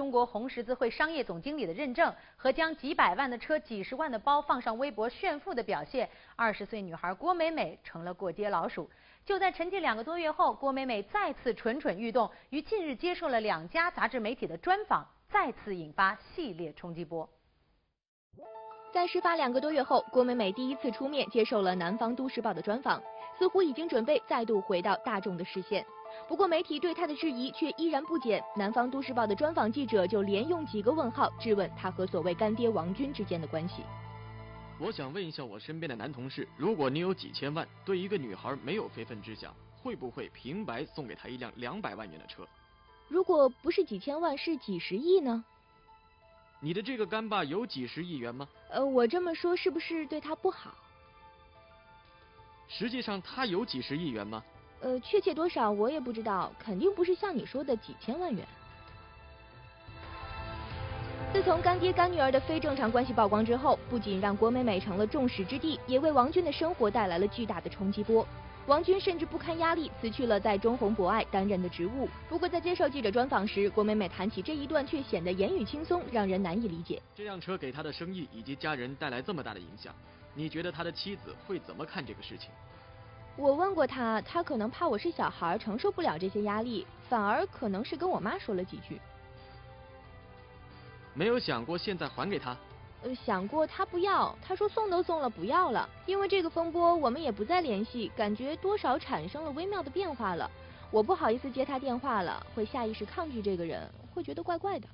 中国红十字会商业总经理的认证和将几百万的车、几十万的包放上微博炫富的表现，二十岁女孩郭美美成了过街老鼠。就在沉寂两个多月后，郭美美再次蠢蠢欲动，于近日接受了两家杂志媒体的专访，再次引发系列冲击波。在事发两个多月后，郭美美第一次出面接受了《南方都市报》的专访，似乎已经准备再度回到大众的视线。不过，媒体对他的质疑却依然不减。南方都市报的专访记者就连用几个问号质问他和所谓干爹王军之间的关系。我想问一下我身边的男同事，如果你有几千万，对一个女孩没有非分之想，会不会平白送给她一辆两百万元的车？如果不是几千万，是几十亿呢？你的这个干爸有几十亿元吗？呃，我这么说是不是对他不好？实际上他有几十亿元吗？呃，确切多少我也不知道，肯定不是像你说的几千万元。自从干爹干女儿的非正常关系曝光之后，不仅让郭美美成了众矢之的，也为王军的生活带来了巨大的冲击波。王军甚至不堪压力辞去了在中红博爱担任的职务。不过在接受记者专访时，郭美美谈起这一段却显得言语轻松，让人难以理解。这辆车给他的生意以及家人带来这么大的影响，你觉得他的妻子会怎么看这个事情？我问过他，他可能怕我是小孩，承受不了这些压力，反而可能是跟我妈说了几句。没有想过现在还给他？呃，想过他不要，他说送都送了，不要了。因为这个风波，我们也不再联系，感觉多少产生了微妙的变化了。我不好意思接他电话了，会下意识抗拒这个人，会觉得怪怪的。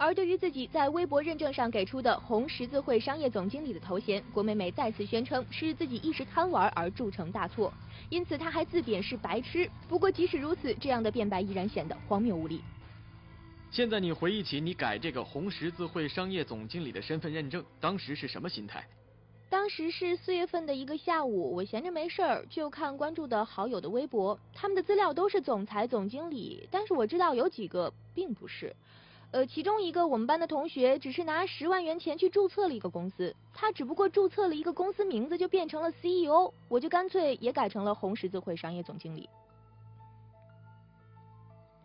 而对于自己在微博认证上给出的红十字会商业总经理的头衔，郭美美再次宣称是自己一时贪玩而铸成大错，因此她还自贬是白痴。不过即使如此，这样的辩白依然显得荒谬无力。现在你回忆起你改这个红十字会商业总经理的身份认证，当时是什么心态？当时是四月份的一个下午，我闲着没事儿就看关注的好友的微博，他们的资料都是总裁、总经理，但是我知道有几个并不是。呃，其中一个我们班的同学只是拿十万元钱去注册了一个公司，他只不过注册了一个公司名字就变成了 CEO，我就干脆也改成了红十字会商业总经理。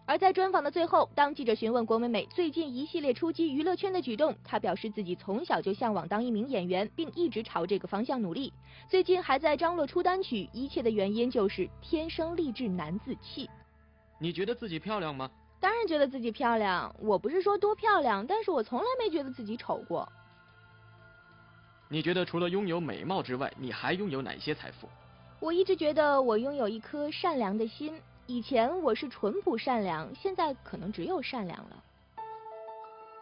而在专访的最后，当记者询问郭美美最近一系列出击娱乐圈的举动，她表示自己从小就向往当一名演员，并一直朝这个方向努力。最近还在张罗出单曲，一切的原因就是天生丽质难自弃。你觉得自己漂亮吗？当然觉得自己漂亮，我不是说多漂亮，但是我从来没觉得自己丑过。你觉得除了拥有美貌之外，你还拥有哪些财富？我一直觉得我拥有一颗善良的心，以前我是淳朴善良，现在可能只有善良了。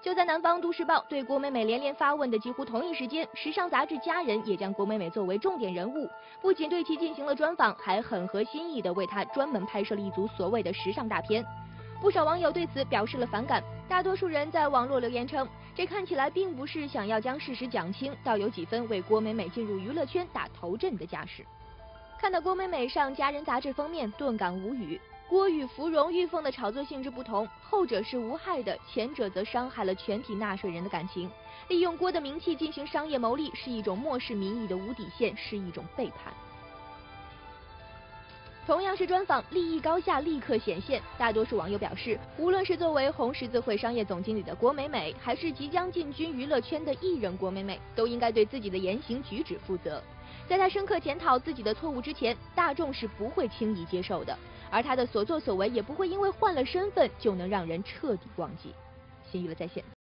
就在南方都市报对郭美美连连发问的几乎同一时间，时尚杂志《佳人》也将郭美美作为重点人物，不仅对其进行了专访，还很合心意的为她专门拍摄了一组所谓的时尚大片。不少网友对此表示了反感，大多数人在网络留言称，这看起来并不是想要将事实讲清，倒有几分为郭美美进入娱乐圈打头阵的架势。看到郭美美上《佳人》杂志封面，顿感无语。郭与芙蓉、玉凤的炒作性质不同，后者是无害的，前者则伤害了全体纳税人的感情。利用郭的名气进行商业牟利，是一种漠视民意的无底线，是一种背叛。同样是专访，利益高下立刻显现。大多数网友表示，无论是作为红十字会商业总经理的郭美美，还是即将进军娱乐圈的艺人郭美美，都应该对自己的言行举止负责。在她深刻检讨自己的错误之前，大众是不会轻易接受的，而她的所作所为也不会因为换了身份就能让人彻底忘记。新娱乐在线。